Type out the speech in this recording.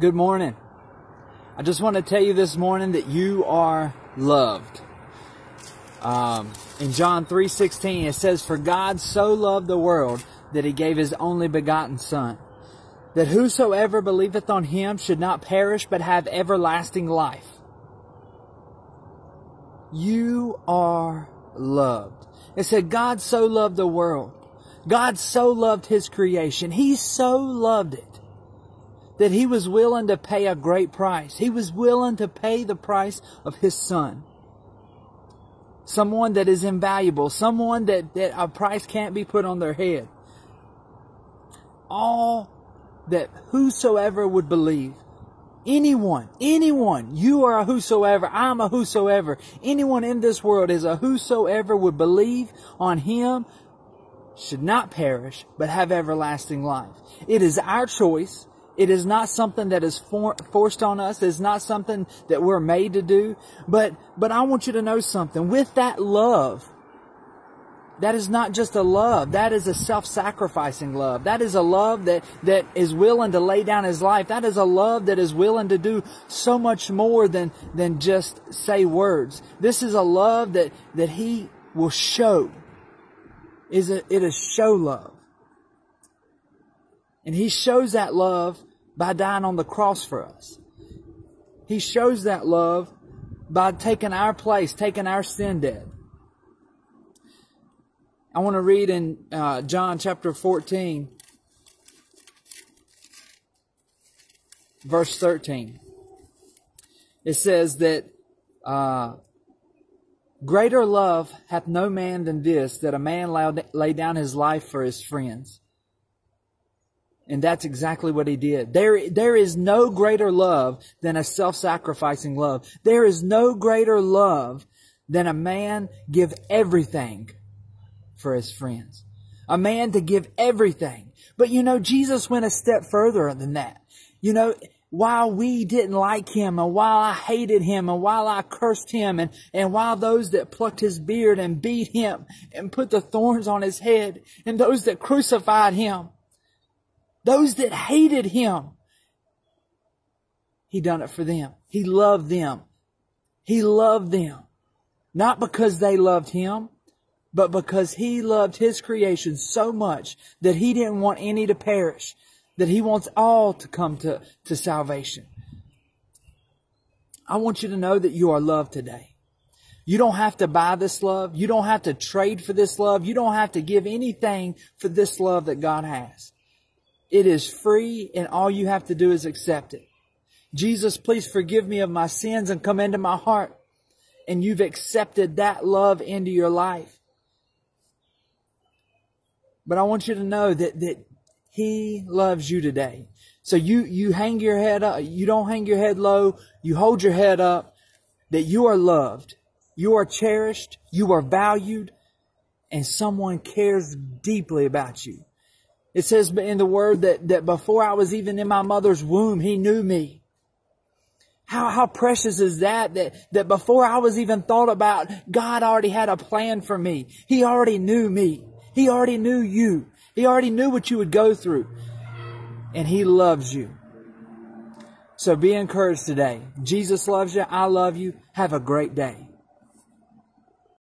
Good morning. I just want to tell you this morning that you are loved. Um, in John 3:16 it says for God so loved the world that he gave his only begotten son that whosoever believeth on him should not perish but have everlasting life. You are loved. It said God so loved the world. God so loved his creation. He so loved it that he was willing to pay a great price. He was willing to pay the price of his son. Someone that is invaluable. Someone that, that a price can't be put on their head. All that whosoever would believe. Anyone, anyone, you are a whosoever, I'm a whosoever. Anyone in this world is a whosoever would believe on him should not perish, but have everlasting life. It is our choice. It is not something that is for, forced on us. It's not something that we're made to do. But, but I want you to know something. With that love, that is not just a love. That is a self-sacrificing love. That is a love that, that is willing to lay down his life. That is a love that is willing to do so much more than, than just say words. This is a love that, that he will show. Is it, it is show love. And he shows that love by dying on the cross for us. He shows that love by taking our place, taking our sin debt. I want to read in uh, John chapter 14, verse 13. It says that uh, greater love hath no man than this, that a man lay down his life for his friends. And that's exactly what he did. There, there is no greater love than a self-sacrificing love. There is no greater love than a man give everything for his friends. A man to give everything. But you know, Jesus went a step further than that. You know, while we didn't like him and while I hated him and while I cursed him and, and while those that plucked his beard and beat him and put the thorns on his head and those that crucified him, those that hated him. He done it for them. He loved them. He loved them. Not because they loved him, but because he loved his creation so much that he didn't want any to perish, that he wants all to come to, to salvation. I want you to know that you are loved today. You don't have to buy this love. You don't have to trade for this love. You don't have to give anything for this love that God has. It is free and all you have to do is accept it. Jesus, please forgive me of my sins and come into my heart. And you've accepted that love into your life. But I want you to know that, that He loves you today. So you, you hang your head up. You don't hang your head low. You hold your head up that you are loved. You are cherished. You are valued and someone cares deeply about you. It says in the word that, that before I was even in my mother's womb, he knew me. How, how precious is that, that, that before I was even thought about, God already had a plan for me. He already knew me. He already knew you. He already knew what you would go through. And He loves you. So be encouraged today. Jesus loves you. I love you. Have a great day.